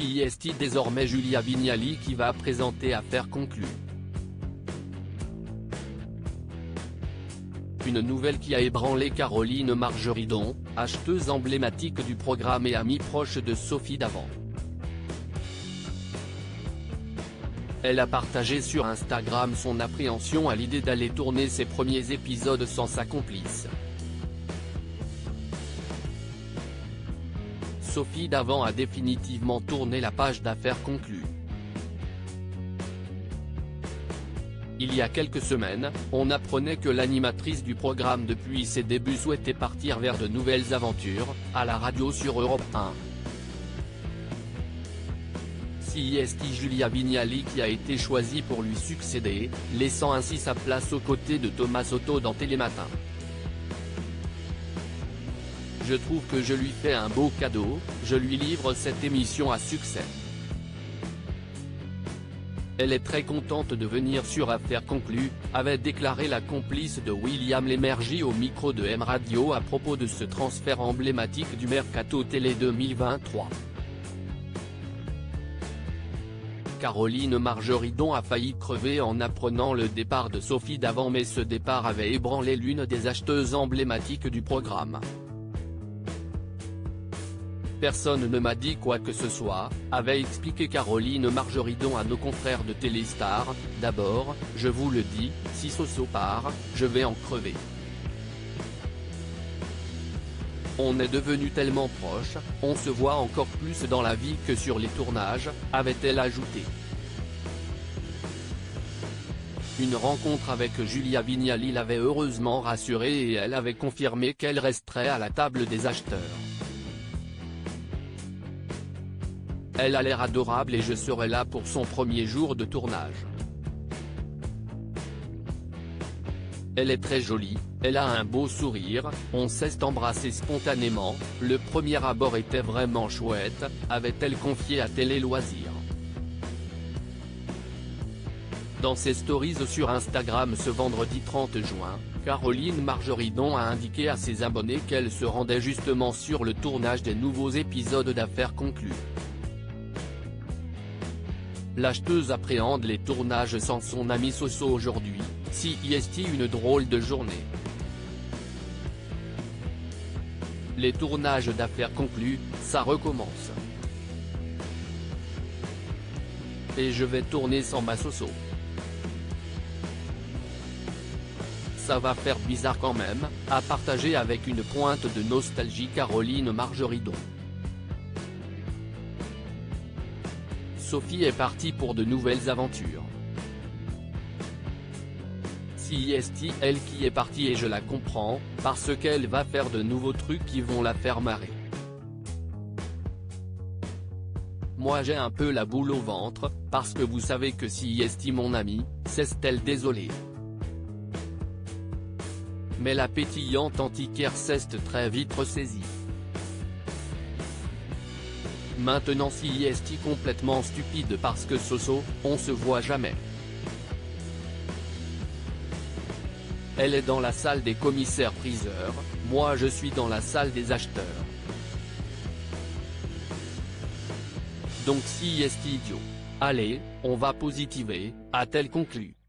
CIST désormais Julia Vignali qui va présenter Affaire conclue. Une nouvelle qui a ébranlé Caroline Margeridon, acheteuse emblématique du programme et amie proche de Sophie Davant. Elle a partagé sur Instagram son appréhension à l'idée d'aller tourner ses premiers épisodes sans sa complice. Sophie Davant a définitivement tourné la page d'affaires conclue. Il y a quelques semaines, on apprenait que l'animatrice du programme depuis ses débuts souhaitait partir vers de nouvelles aventures, à la radio sur Europe 1. CIST Julia Vignali qui a été choisie pour lui succéder, laissant ainsi sa place aux côtés de Thomas Soto dans Télématin. Je trouve que je lui fais un beau cadeau, je lui livre cette émission à succès. Elle est très contente de venir sur Affaire conclue, avait déclaré la complice de William Lémergie au micro de M Radio à propos de ce transfert emblématique du Mercato Télé 2023. Caroline Margeridon a failli crever en apprenant le départ de Sophie Davant mais ce départ avait ébranlé l'une des acheteuses emblématiques du programme. Personne ne m'a dit quoi que ce soit, avait expliqué Caroline Margeridon à nos confrères de Téléstar, d'abord, je vous le dis, si Soso part, je vais en crever. On est devenu tellement proche, on se voit encore plus dans la vie que sur les tournages, avait-elle ajouté. Une rencontre avec Julia Vignali l'avait heureusement rassurée et elle avait confirmé qu'elle resterait à la table des acheteurs. Elle a l'air adorable et je serai là pour son premier jour de tournage. Elle est très jolie, elle a un beau sourire, on s'est embrassé spontanément, le premier abord était vraiment chouette, avait-elle confié à Télé Loisirs. Dans ses stories sur Instagram ce vendredi 30 juin, Caroline Margeridon a indiqué à ses abonnés qu'elle se rendait justement sur le tournage des nouveaux épisodes d'affaires conclues. L'acheteuse appréhende les tournages sans son ami Soso aujourd'hui, si y est une drôle de journée? Les tournages d'affaires conclus, ça recommence. Et je vais tourner sans ma Soso. Ça va faire bizarre quand même, à partager avec une pointe de nostalgie Caroline Margeridon. Sophie est partie pour de nouvelles aventures. Si est elle qui est partie et je la comprends, parce qu'elle va faire de nouveaux trucs qui vont la faire marrer. Moi j'ai un peu la boule au ventre, parce que vous savez que si est mon ami, c'est-elle désolée. Mais la pétillante antiquaire s'est très vite ressaisie. Maintenant si est complètement stupide parce que Soso, on se voit jamais. Elle est dans la salle des commissaires-priseurs, moi je suis dans la salle des acheteurs. Donc si est idiot. Allez, on va positiver, a-t-elle conclu.